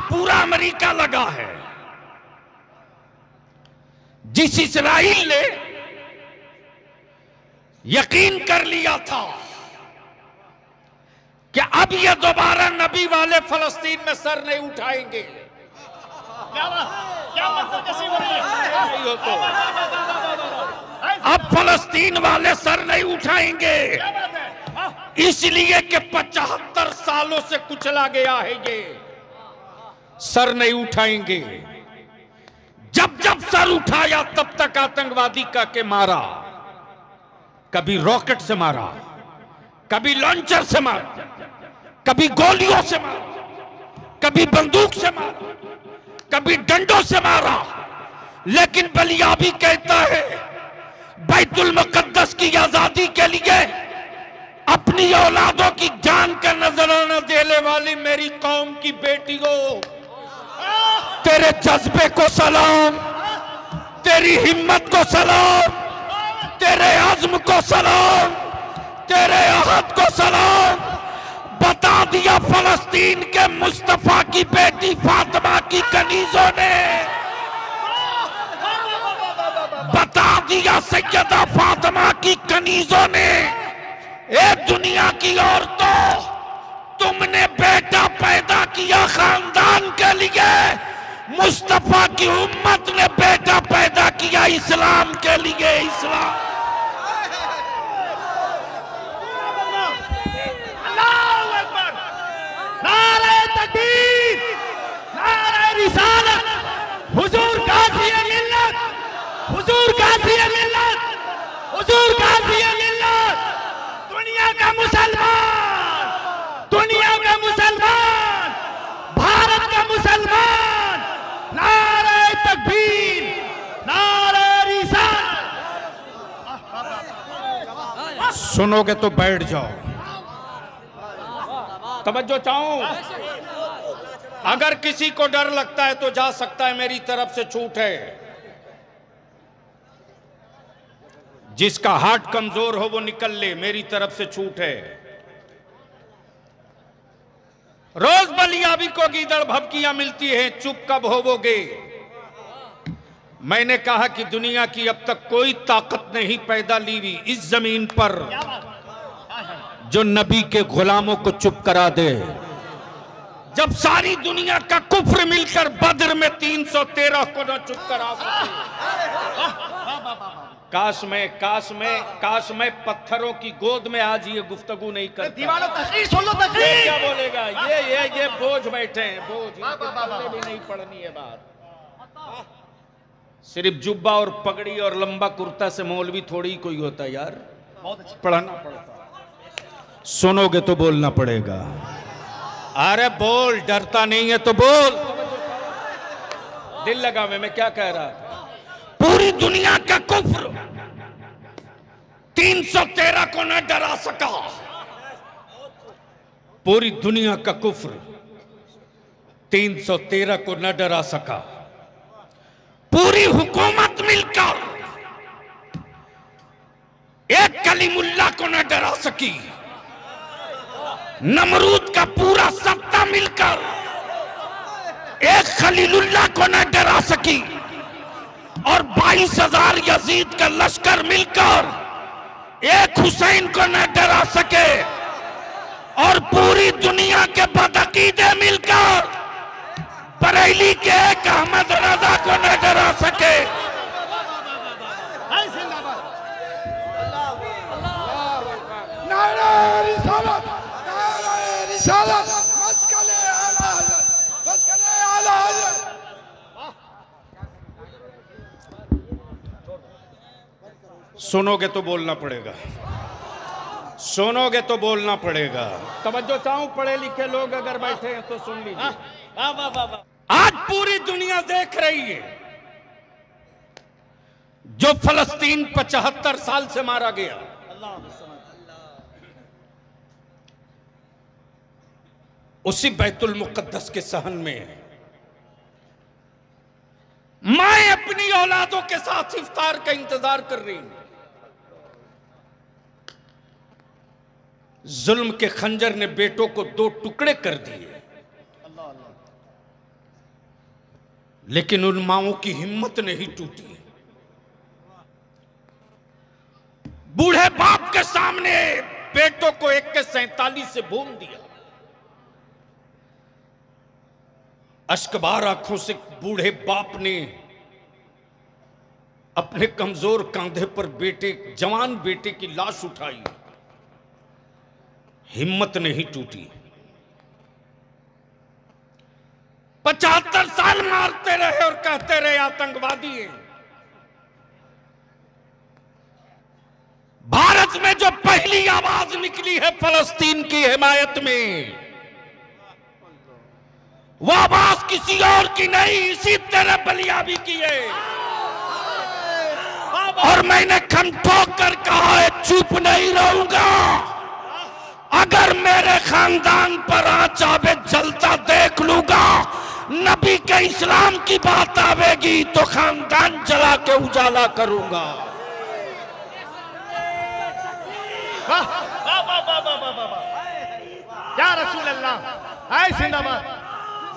पूरा अमेरिका लगा है। जिस इसराइल ने यकीन कर लिया था कि अब ये दोबारा नबी वाले फलस्तीन में सर नहीं उठाएँगे। अब फलस्तीन वाले सर नहीं उठाएँगे। इसलिए कि पचहत्तर सालों से कुचला गया है ये। सर नहीं उठाएँगे। जब जब सर उठाया, तब तक आतंकवादी का के मारा। कभी रॉकेट से मारा, कभी लॉन्चर से मारा, कभी गोलियों से मारा, कभी बंदूक से मारा, कभी डंडों से मारा। लेकिन बलियाबी कहता है, बैतुल मुकद्दस की आज़ादी के लिए अपनी औलादों की जान का नजराना देने वाली मेरी कौम की बेटी को तेरे जज्बे को सलाम, तेरी हिम्मत को सलाम, तेरे अज़्म को सलाम, तेरे अहद को सलाम। बता दिया फलस्तीन के मुस्तफ़ा की बेटी फातिमा की कनीजों ने। बता दिया सैयदा फातिमा की कनीजों ने। ए दुनिया की औरतों तुमने बेटा पैदा किया खानदान के लिए। मुस्तफ़ा की उम्मत ने बेटा पैदा किया इस्लाम के लिए, इस्लाम। रिसालत। हुजूर मिल्लत। दुनिया का मुसलमान दुनिया का मुसलमान भारत का मुसलमान नारे तकबीर नारे रिसालत सुनोगे तो बैठ जाओ। तवज्जो चाहूँ? अगर किसी को डर लगता है तो जा सकता है, मेरी तरफ़ से छूट है। जिसका हार्ट कमज़ोर हो, वो निकल ले, मेरी तरफ़ से छूट है। रोज बलियाबी को गीदड़ भबकियाँ मिलती हैं, चुप कब होवोगे? मैंने कहा कि दुनिया की अब तक कोई ताकत नहीं पैदा ली हुई इस ज़मीन पर जो नबी के गुलामों को चुप करा दे। जब सारी दुनिया का कुफर मिलकर बद्र में 313 को न चुप करा काश में काश में काश में पत्थरों की गोद में आज ये गुफ्तगु नहीं करता। दीवानों तकरीर सुन लो तकरीर क्या बोलेगा? ये ये ये बोझ बैठे हैं बोझ। भी नहीं पड़नी है बात। सिर्फ़ जुब्बा और पगड़ी और लंबा कुर्ता से मौलवी थोड़ी कोई होता है यार। बहुत अच्छा। पढ़ना पड़ता। सुनोगे तो बोलना पड़ेगा। अरे बोल डरता नहीं है तो बोल। दिल लगा में मैं क्या कह रहा था? पूरी दुनिया का कुफ्र 313 को न डरा सका। पूरी दुनिया का कुफ्र 313 को न डरा सका। पूरी हुकूमत मिलकर एक कलीमुल्ला को न डरा सकी। नमरूद का पूरा सत्ता मिलकर एक खलीलुल्ला को न डरा सकी और बाईस हज़ार यजीद का लश्कर मिलकर एक हुसैन को न डरा सके और पूरी दुनिया के बदकीदे मिलकर बरेली के एक अहमद रजा को न डरा सके। सुनोगे तो बोलना पड़ेगा। सुनोगे तो बोलना पड़ेगा। तवज्जो चाहूँ पढ़े लिखे लोग अगर बैठे हैं तो सुन लीजिए। वाह वाह वाह वाह आज पूरी दुनिया देख रही है जो फलस्तीन पचहत्तर साल से मारा गया। उसी बैतुल मुकद्दस के सहन में माए अपनी औलादों के साथ इफ्तार का इंतज़ार कर रही हूँ। जुल्म के खंजर ने बेटों को दो टुकड़े कर दिए। लेकिन उन माओं की हिम्मत नहीं टूटी। बूढ़े बाप के सामने बेटों को एक के सैतालीस से भून दिया। अश्कबार आँखों से बूढ़े बाप ने अपने कमज़ोर कंधे पर बेटे, जवान बेटे की लाश उठाई। हिम्मत नहीं टूटी। पचहत्तर साल मारते रहे और कहते रहे, आतंकवादी हैं। भारत में जो पहली आवाज़ निकली है फलस्तीन की हिमायत में, वो आवाज़ किसी और की नहीं, इसी तरह बलियाबी की है। और मैंने खम ठोक कर कहा है, चुप नहीं रहूँगा। अगर मेरे खानदान पर आँच आवे जलता देख लूँगा नबी के इस्लाम की बात आवेगी तो खानदान चला के उजाला करूँगा क्या रसूल अल्लाह आए जिंदाबाद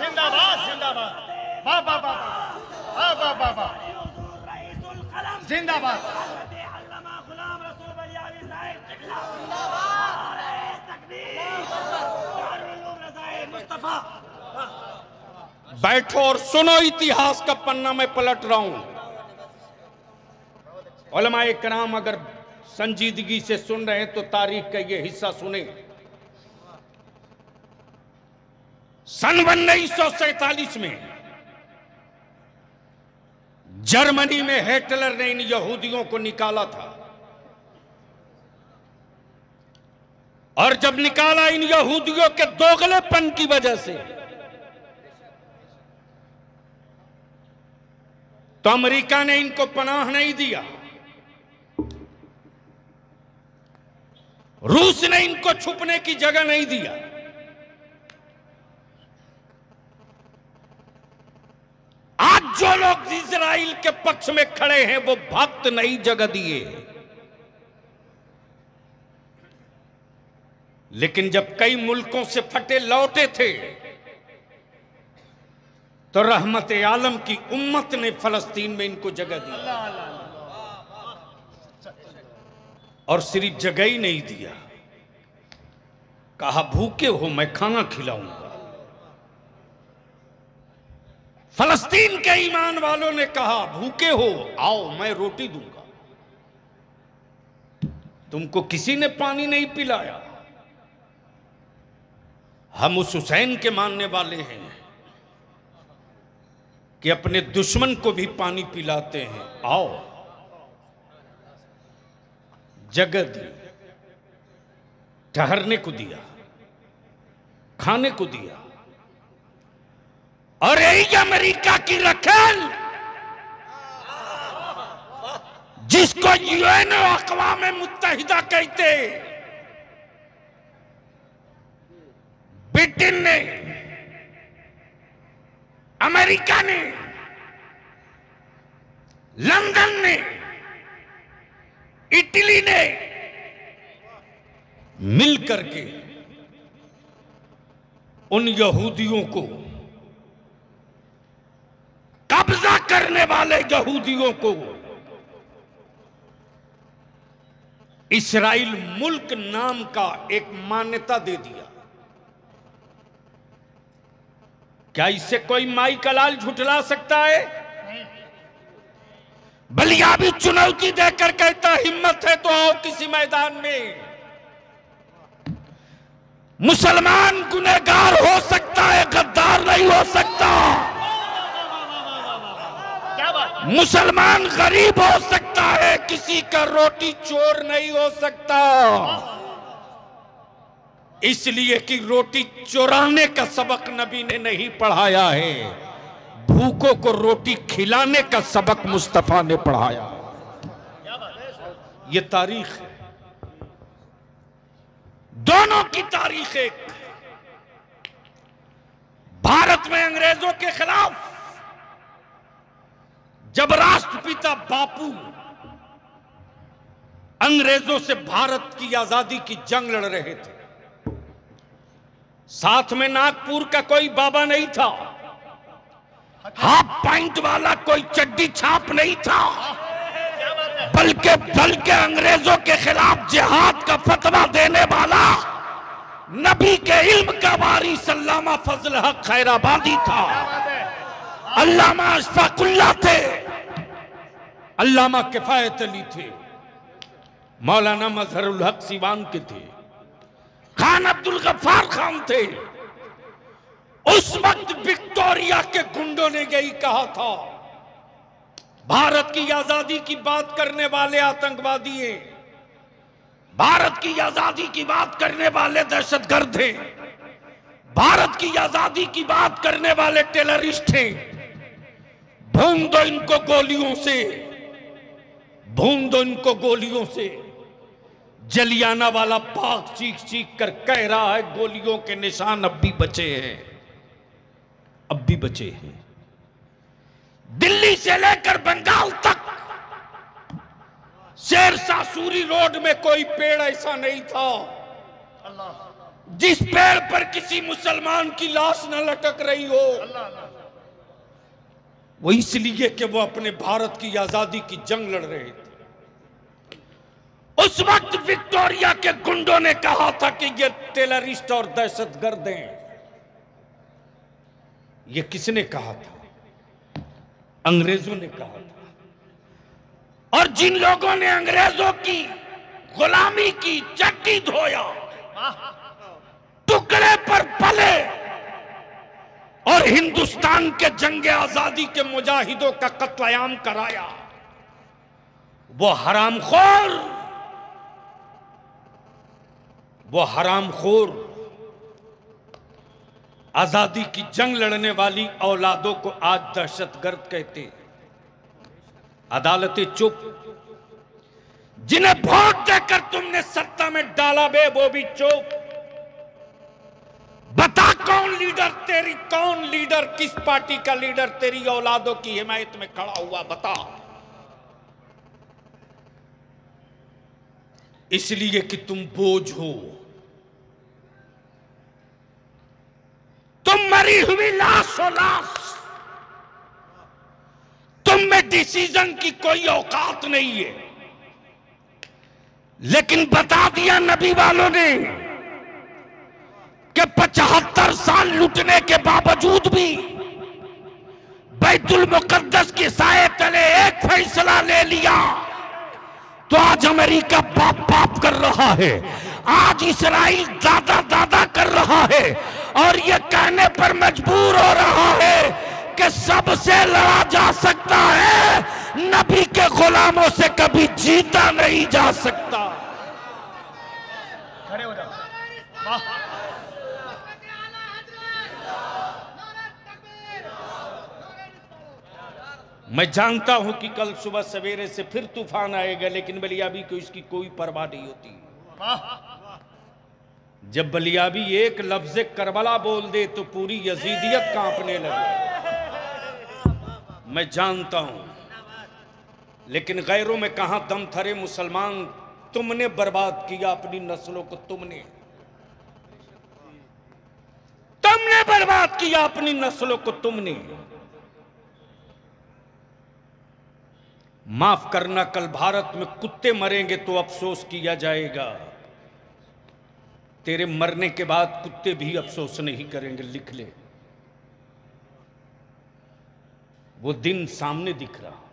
जिंदाबाद जिंदाबाद बाबा जिंदाबाद मुस्तफ़ा बैठो और सुनो इतिहास का पन्ना मैं पलट रहा हूँ। उलमाए कराम, अगर संजीदगी से सुन रहे हैं तो तारीख का ये हिस्सा सुने। सन उन्नीस में जर्मनी में हिटलर ने इन यहूदियों को निकाला था। और जब निकाला इन यहूदियों के दोगलेपन की वजह से तो अमेरिका ने इनको पनाह नहीं दिया। रूस ने इनको छुपने की जगह नहीं दिया। आज जो लोग इसराइल के पक्ष में खड़े हैं, वो भक्त नहीं जगह दिए लेकिन जब कई मुल्कों से फटे लौटे थे तो रहमत आलम की उम्मत ने फलस्तीन में इनको जगह दी। और सिर्फ़ जगह ही नहीं दिया। कहा भूखे हो मैं खाना खिलाऊँगा। फलस्तीन के ईमान वालों ने कहा भूखे हो आओ मैं रोटी दूँगा। तुमको किसी ने पानी नहीं पिलाया। हम उस हुसैन के मानने वाले हैं। कि अपने दुश्मन को भी पानी पिलाते हैं। आओ। जगह दी ठहरने को दिया खाने को दिया। और यही अमेरिका की रखेल जिसको यूएन अकवाम मुत्तहिदा कहते ब्रिटेन ने अमेरिका ने लंदन ने इटली ने मिल करके उन यहूदियों को कब्जा करने वाले यहूदियों को इसराइल मुल्क नाम का एक मान्यता दे दिया। क्या इससे कोई माई का लाल झुठला सकता है? बलिया भी चुनौती देकर कहता हिम्मत है तो आओ किसी मैदान में। मुसलमान गुनेगार हो सकता है गद्दार नहीं हो सकता। मुसलमान गरीब हो सकता है किसी का रोटी चोर नहीं हो सकता। इसलिए कि रोटी चुराने का सबक नबी ने नहीं पढ़ाया है। भूखों को रोटी खिलाने का सबक मुस्तफ़ा ने पढ़ाया। ये तारीख है। दोनों की तारीख एक। भारत में अंग्रेज़ों के खिलाफ जब राष्ट्रपिता बापू अंग्रेज़ों से भारत की आज़ादी की जंग लड़ रहे थे साथ में नागपुर का कोई बाबा नहीं था। हाफ़ पॉइंट वाला कोई चड्डी छाप नहीं था। बल्कि बल्कि अंग्रेज़ों के खिलाफ जिहाद का फतवा देने वाला नबी के इल्म का वारी सल्लामा फजल हक खैराबादी था। अल्लामा अशफाकुल्ला थे। अल्लामा किफायत अली थे। मौलाना मजहरुल हक सिवान के थे। खान अब्दुल गफ्फार खान थे। उस वक्त विक्टोरिया के गुंडों ने यही कहा था, भारत की आज़ादी की बात करने वाले आतंकवादी हैं। भारत की आज़ादी की बात करने वाले दहशतगर्द हैं। भारत की आज़ादी की बात करने वाले टेररिस्ट हैं। भून दो इनको गोलियों से। भून दो इनको गोलियों से। जलियाना वाला पाक चीख चीख कर कह रहा है, गोलियों के निशान अब भी बचे हैं। अब भी बचे हैं। दिल्ली से लेकर बंगाल तक शेरशाह सूरी रोड में कोई पेड़ ऐसा नहीं था, जिस पेड़ पर किसी मुसलमान की लाश न लटक रही हो। वो इसलिए कि वो अपने भारत की आज़ादी की जंग लड़ रहे थे। उस वक्त विक्टोरिया के गुंडों ने कहा था कि ये टेलरिस्ट और दहशतगर्द हैं। ये किसने कहा था? अंग्रेज़ों ने कहा था। और जिन लोगों ने अंग्रेज़ों की गुलामी की चक्की धोया, टुकड़े पर पले, और हिंदुस्तान के जंग आज़ादी के मुजाहिदों का कत्लेआम कराया, वो हरामखोर वो हराम खोर, आज़ादी की जंग लड़ने वाली औलादों को आज दहशतगर्द कहते अदालतें चुप। जिन्हें वोट देकर तुमने सत्ता में डाला बे, वो भी चुप। बता कौन लीडर तेरी, कौन लीडर, किस पार्टी का लीडर तेरी औलादों की हिमायत में खड़ा हुआ, बता। इसलिए कि तुम बोझ हो। तुम मरी हुई लाश हो, लाश। तुम में डिसीज़न की कोई औकात नहीं है। लेकिन बता दिया नबी वालों ने कि पचहत्तर साल लुटने के बावजूद भी बैतुल मुकद्दस के साय तले एक फैसला ले लिया। तो आज अमेरिका बाप बाप कर रहा है। आज इसराइल दादा दादा कर रहा है। और ये कहने पर मजबूर हो रहा है कि सबसे लड़ा जा सकता है, नबी के गुलामों से कभी जीता नहीं जा सकता। खड़े हो जाओ। मैं जानता हूँ कि कल सुबह सवेरे से फिर तूफ़ान आएगा, लेकिन बलियाबी को इसकी कोई परवाह नहीं होती। जब बलियाबी एक लफ्ज करबला बोल दे तो पूरी यजीदियत कांपने लगे। मैं जानता हूँ, लेकिन गैरों में कहा दम थरे मुसलमान, तुमने बर्बाद किया अपनी नस्लों को तुमने। तुमने बर्बाद किया अपनी नस्लों को तुमने। माफ़ करना, कल भारत में कुत्ते मरेंगे तो अफसोस किया जाएगा। तेरे मरने के बाद कुत्ते भी अफसोस नहीं करेंगे, लिख ले। वो दिन सामने दिख रहा।